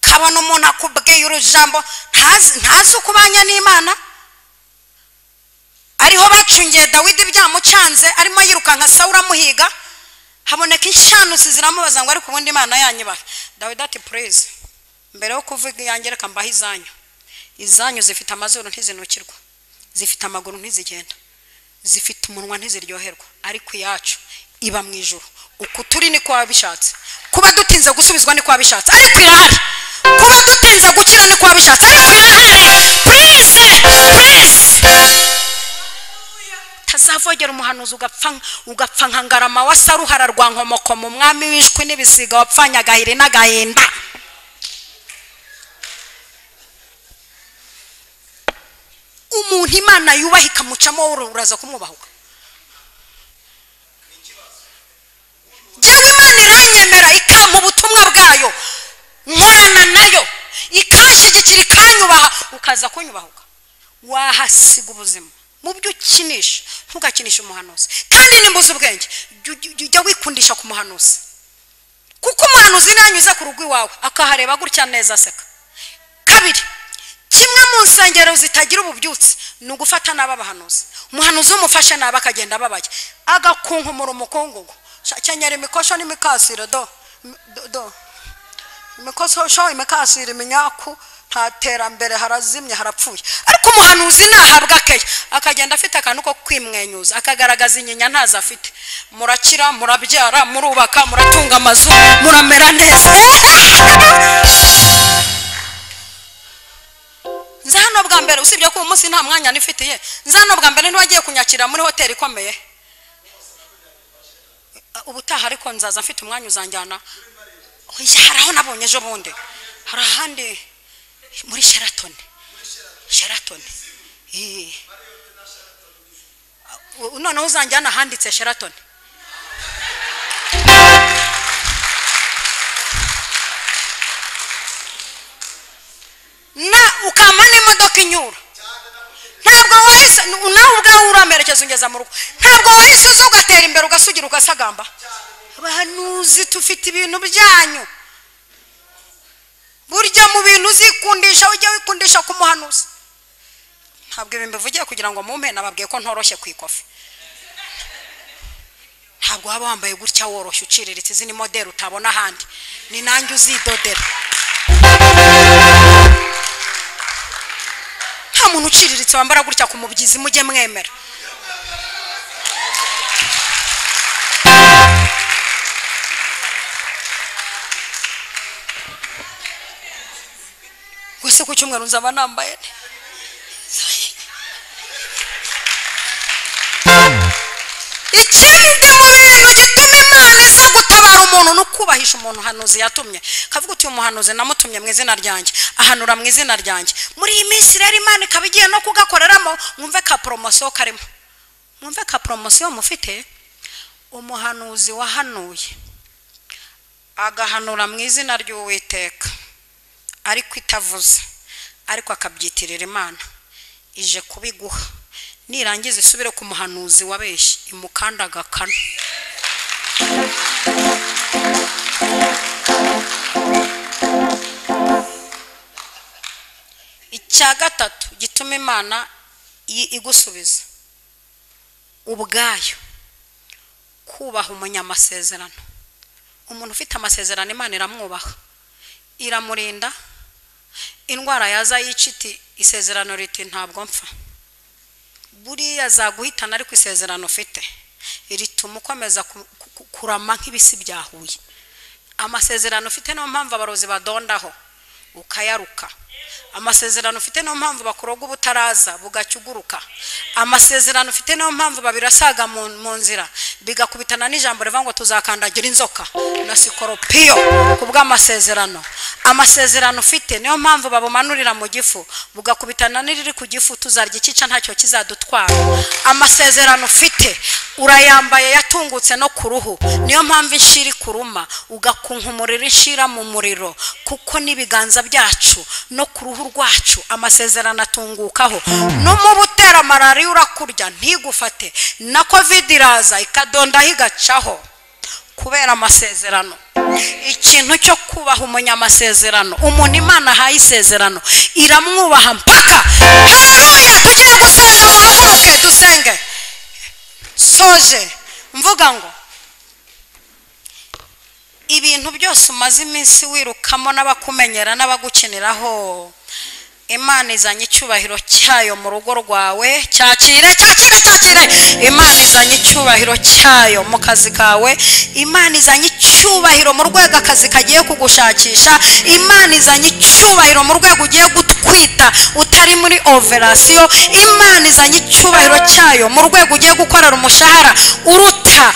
kabona umuntu akubwiye urujambo ntazi ubanye n'imana? Ariho bacungiye dawidi byamucanze arimo yirukanka sawura amuhiga. Haboneka inshanuzi ziramubaza ngo ariko ubundi imana yanyibahe dawidi ati purize mbere yo kuvuga iyanjye reka mbaho izanyu. Izanyu zifite amazuru ntizinukirwa zifite amaguru ntizigenda. Zifite umunwa ntiziryoherwa ariko iyacu iba mu ijoro uku turi niko wabishatse kuba dutinze gusubizwa niko wabishatse ariko irahari. Kuba dutinze gukira niko wabishatse ariko irahari. Purize utazavogera umuhanuzi ugapfa nka ngarama wa saruhara rwa nkomokomo umwami wishwe n'ibisiga wapfanye agahiri n'agahinda umuntu imana yubaha ikamucamo wowe uraza kumwubahuka njyewe imana iranyemera ikampa ubutumwa bwayo. Nkorana na yo ikanshyigikira ikanyubaha ukaza kunyubahuka. Wahasiga ubuzima. Mu byo ukinisha ntugakinishe umuhanuzi. Kandi nimbuze ubwenge jya- jya jya wikundisha ku muhanuzi. Kuko umuhanuzi niyo yanyuze ku rugo iwawe akahareba gutya neza aseka. Kabiri kimwe mu nsengero zitagira ububyutse ni ugufata nabi abahanuzi umuhanuzi umufashe nabi akagenda ababaye. Agakunkumura umukungugu kenyera imikosho n'imikasire do. Do- imikosho imikasire iminyaku nta terambere harazimye harapfuye. Ariko umuhanuzi nahabwa akeya akagenda afite akantu ko kwimwenyuza. Akagaragaza inyinya ntazo afite murakira murabyara murubaka muratunga amazu muramera neza. Nza hano no bwa mbere usibye ko uyu munsi nta mwanya nifitiye nza no bwa mbere ntiwagiye kunyakira muri hoteli ikomeye. Ubutaha ariko nzaza mfite umwanya uzanjyana. Hari aho nabonye ejo bundi. Hari ahandi muri sheraton. Sheraton. Eh. Uh, noneho uzanjyana ahanditse sheraton. Na ukama n'imodoka inyura. Ntabwo wahise nawe ubwawe uramerekeza ungeza mu rugo ntabwo wahise uza ugatera imbere ugasugira ugasagamba. Bahanuzi tufite ibintu byanyu. Burya mu bintu uzikundisha ujye wikundisha ku muhanuzi. Ntabwo ibi mbivugiye kugira ngo mumpe nababwiye ko ntoroshye ku ikofi. Ntabwo waba wambaye gutya woroshye uciriritse izi ni moderi utabona ahandi. Ni nanjye uzidodera. Nta muntu uciriritse wambara gutya ku mubyizi mujye mwemera. Wese ku cyumweru nzaba nambaye ikindi umuntu ni ukubahisha umuntu hanuzi yatumye. Kavuga uti uyu muhanuzi namutumye mu izina ryanjye. Ahanura mu izina ryanjye. Muri iyi minsi rero imana ikaba igiye no kugakoreramo. Mwumve ka poromosiyo karimo. Mwumve ka poromosiyo mufite? Umuhanuzi wahanuye. Agahanura mu izina ry'uwiteka. Ariko itavuze. Ariko akabyitirira imana. Ije kubiguha. Nirangiza isubire ku muhanuzi wabeshye. Imukanda agakana icya gatatu gituma imana igusubiza. Ubwayo. Kubaha umunyamasezerano umuntu ufite amasezerano imana iramwubaha. Iramurinda. Indwara yaza yica iti isezerano riti ntabwo mpfa. Buriya zaguhitana ariko isezerano ufite rituma ukomeza ku- ku- kurama nk'ibisi byahuye amasezerano ufite niyo mpamvu abarozi badondaho. Ukayaruka. Amasezerano ufite niyo mpamvu bakuroga ubutaraza bugacya uguruka amasezerano ufite niyo mpamvu babirasaga mu, nzira. Bigakubitana n'ijambo rivuga ngo tuzakandagira inzoka. Na sikoropiyo ku bw'amasezerano. Amasezerano ufite niyo mpamvu babumanurira mu gifu. Bugakubitana n'iriri ku gifu tuzarya ikica ntacyo kizadutwara. Amasezerano ufite urayambaye yatungutse no ku ruhu. Niyo mpamvu inshira kuruma ugakunkumurira inshira mu muriro kuko n'ibiganza byacu no ku ruhu rwacu amasezerano atungukaho. N'umubu utera malariya urakurya ntigufate. Na kovide iraza ikadondaho igacaho. Kubera amasezerano. Ikintu cyo kubaha umunyamasezerano. Umuntu imana ahaye isezerano iramwubaha mpaka hareruya tugiye gusenga muhaguruke dusenge. Soje mvuga ngo ibintu byose umaze iminsi wirukamo n'abakumenyera n'abagukiniraho imana izanye icyubahiro cyayo mu rugo rwawe. Cyakire cyakire cyakire! Imana izanye icyubahiro cyayo mu kazi kawe. Imana izanye icyubahiro mu rwego akazi kagiye kugushakisha imana izanye icyubahiro mu rwego ugiye gutwita utari muri overasiyo imana izanye icyubahiro cyayo mu rwego ugiye gukorera umushahara uruta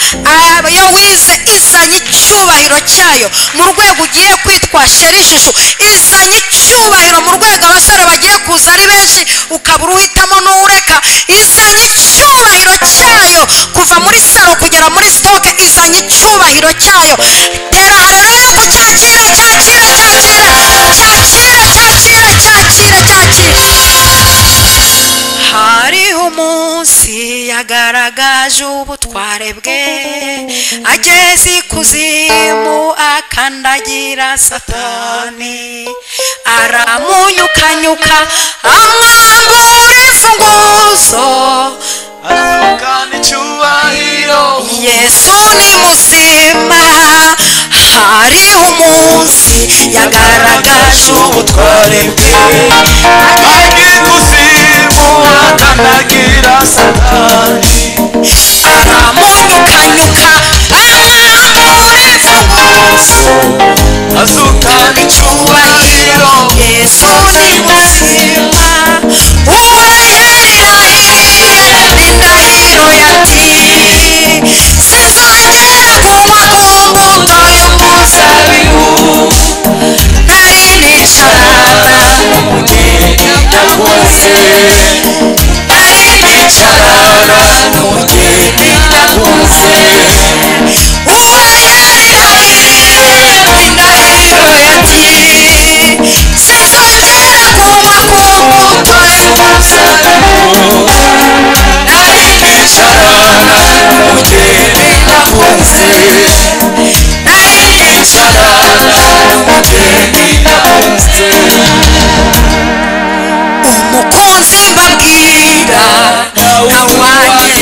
ayo wize izanye icyubahiro cyayo mu rwego ugiye kwitwa sherishushu izanye icyubahiro mu rwego abasore bagiye kuza ari benshi ukabura uhitamo n'uwureka izanye icyubahiro cyayo kuva muri saro kugera muri sitoke izanye icyubahiro cyayo hariho umunsi yagaragaje ubutware bwe. Ageze ikuzimu akandagira satani. Aramunyukanyuka amwambura imfunguzo yesu ni muzima hariho umunsi yagaragaje ubutware bwe. Agiye kuzimu akandagira satani aramunyukanyuka amwambura imfunguzo azukana icyubahiro yesu ni muzima Say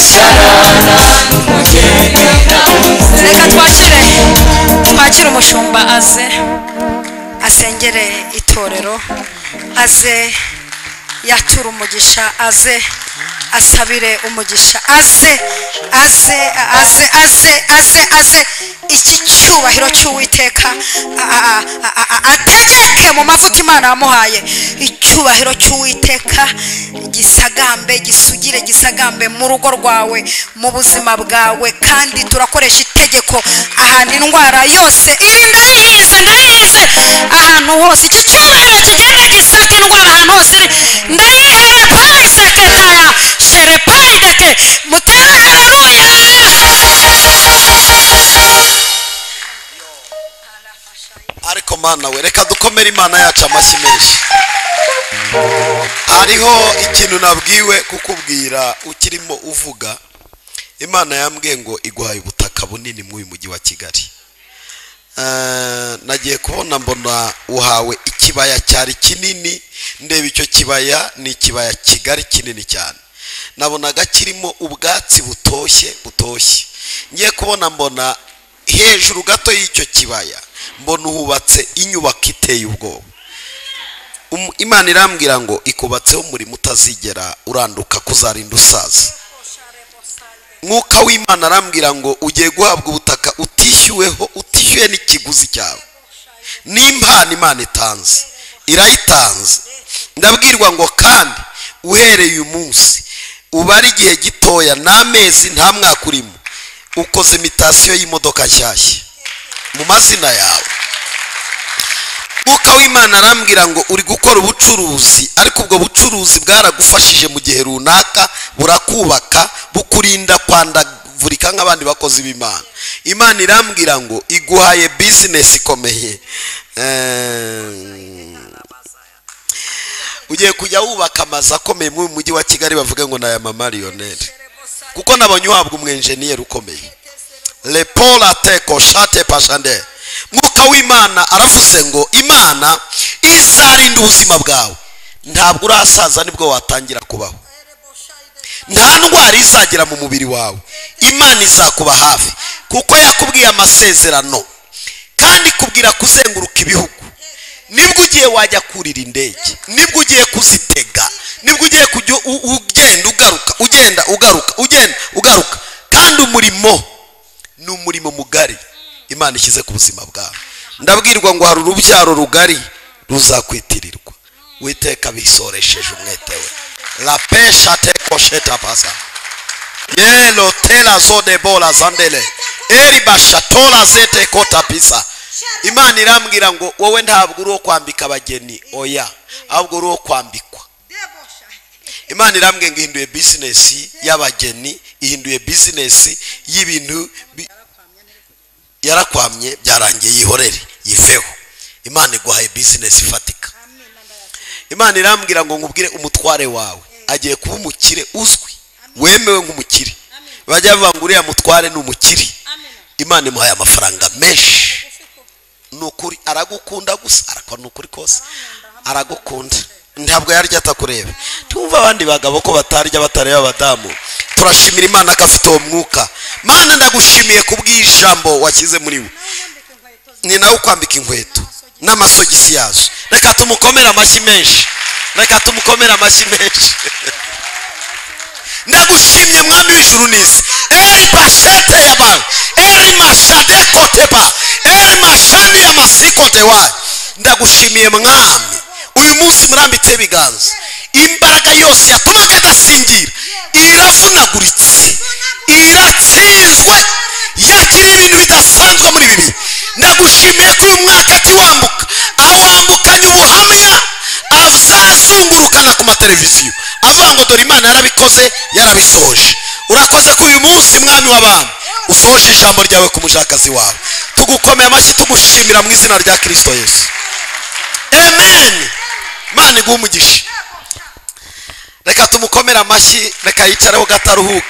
Shut up. Twakire umushumba aze. Asengere itorero aze yature umugisha aze asabire umugisha aze aze aze aze aze aze. Iki cyubahiro cy'uwiteka ategeke mu mavuta imana yamuhaye. Icyubahiro cy'uwiteka gisagambe gisugire gisagambe mu rugo rwawe mu buzima bwawe kandi turakoresha itegeko. Ahantu indwara yose iri ndayize ndayize ahantu hose iki cyubahiro kigenda gisaka indwara ahantu hose iri. Ndayihere payiseketaya sherepayideke mutere haleluya ariko mana we reka dukomere imana yacu amashyi menshi hariho ikintu nabwiwe kukubwira ukirimo uvuga. Imana yambwiye ngo iguhaye ubutaka bunini muri uyu mujyi wa kigali. Nagiye kubona mbona uhawe ikibaya cyari kinini. Ndeba icyo kibaya ni ikibaya kigari kinini cyane. Nabonaga kirimo ubwatsi butoshye butoshye. Ngiye kubona mbona hejuru gato y'icyo kibaya mbona hubatse inyubako iteye ubwoba. Um- imana irambwira ngo ikubatseho umurimo utazigera uranduka kuzarinda usaza. Mwuka w'imana arambwira ngo ugiye guhabwa ubutaka utishyuweho utishyuye n'ikiguzi cyawe. N'impano imana itanze. Irayitanze. Ndabwirwa ngo kandi uhereye uyu munsi ubare igihe gitoya n'amezi nta mwaka urimo ukoze imitasiyo y'imodoka nshyashya. Mu mazina yawe. Mwuka w'imana arambwira ngo uri gukora ubucuruzi. Ariko ubwo bucuruzi bwaragufashije mu gihe runaka burakubaka bukurinda kwandavurika nk'abandi bakozi b'imana imana irambwira ngo iguhaye bizinesi ikomeye. Ugiye kujya wubaka amazu akomeye uyu mujyi wa kigali bavuga ngo ni aya mamariyoneri kuko nabonye uhabwa umwenjeniyeri ukomeye. Lepola teko shate pashande mwuka w'imana aravuze ngo imana izarinda ubuzima bwawe. Ntabwo urasaza ni bwo watangira kubaho. Nta ndwara izagera mu mubiri wawe. Imana izakuba hafi kuko yakubwiye amasezerano kandi ikubwira kuzenguruka ibihugu. Nibwo ugiye wajya kurira indege ni bwo ugiye kuzitega ni bwo ugiye kujya ugenda ugaruka ugenda ugaruka ugenda ugaruka. Kandi umurimo ni umurimo mugari. Imana ishyize ku buzima bwawe. Ndabwirwa ngo hari urubyaro rugari ruzakwitirirwa witeka bisoresheje umwete we. La pesha teko sheta pasa yelo tela zode bola zandele. Eri bashatola zete kota pisa. Imana irambwira ngo wowe ntabwo uri kwambika abageni oya ahubwo uri kwambikwa imana irambwira ngo ihinduye bizinesi y'abageni ihinduye bizinesi y'ibintu bi- yarakwamye byarangiye yihorere yiveho imana iguhaye bizinesi ifatika. Imana irambwira ngo nkubwire umutware wawe. Agiye kuba umukire uzwi. Wemewe nk'umukire. Bajya bavuga uriya mutware ni umukire. Imana imuhaye amafaranga menshi. Ni ukuri aragukunda gusa. Ariko ni ukuri kose. Aragukunda. Ntabwo yarya atakureba. Tumva abandi bagabo ko batarya batareba abadamu. Turashimira imana ko afite uwo mwuka. Mana ndagushimiye ku bw'ijambo washyize muri we. Ni nawe ukwambika inkweto. n'amasogisi é yazo reka é tumukomere amashyi menshi reka é tumukomere amashyi <laughs> menshi ndagushimye mwami w'ijuru n'isi eri bashete yaba eri mashade koteba eri mashane y'amasikotewa ndagushimiye mwami uyu munsi murambitse ibiganza imbaraga yose yatumaga agasingira iravunaguritse iracizwe yagira ibintu bidasanzwe muri ibi ndagushimiye ko uyu mwaka akiwambuka awambukanye ubuhamya azazungurukana ku mateleviziyo avuga ngo dore imana yarabikoze yarabisoje urakoze ko uyu munsi mwami w'abami usohoje ijambo ryawe ku mujakazi wawe tugukomeye amashyi tugushimira mu izina rya kirisito yesu. Amen. Imana iguha umugisha reka tumukomere amashyi reka yicareho gataruhuke